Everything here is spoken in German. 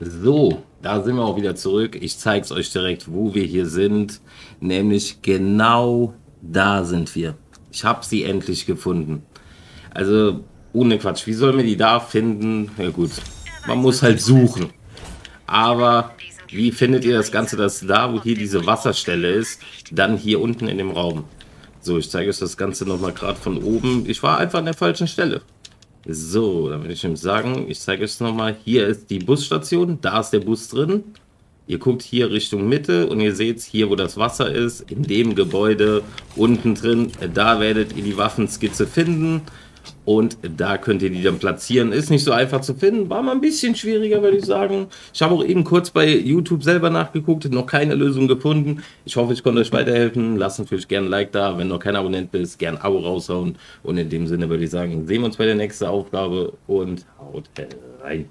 So, da sind wir auch wieder zurück. Ich zeige es euch direkt, wo wir hier sind. Nämlich genau da sind wir. Ich habe sie endlich gefunden. Also, ohne Quatsch. Wie sollen wir die da finden? Ja gut, man muss halt suchen. Aber wie findet ihr das Ganze, dass da, wo hier diese Wasserstelle ist, dann hier unten in dem Raum? So, ich zeige euch das Ganze nochmal gerade von oben. Ich war einfach an der falschen Stelle. So, dann würde ich ihm sagen, ich zeige euch nochmal. Hier ist die Busstation, da ist der Bus drin. Ihr guckt hier Richtung Mitte und ihr seht hier, wo das Wasser ist, in dem Gebäude unten drin. Da werdet ihr die Waffenskizze finden und da könnt ihr die dann platzieren. Ist nicht so einfach zu finden, war mal ein bisschen schwieriger, würde ich sagen. Ich habe auch eben kurz bei YouTube selber nachgeguckt, noch keine Lösung gefunden. Ich hoffe, ich konnte euch weiterhelfen. Lasst natürlich gerne ein Like da. Wenn noch kein Abonnent bist, gerne ein Abo raushauen. Und in dem Sinne würde ich sagen, sehen wir uns bei der nächsten Aufgabe und haut rein.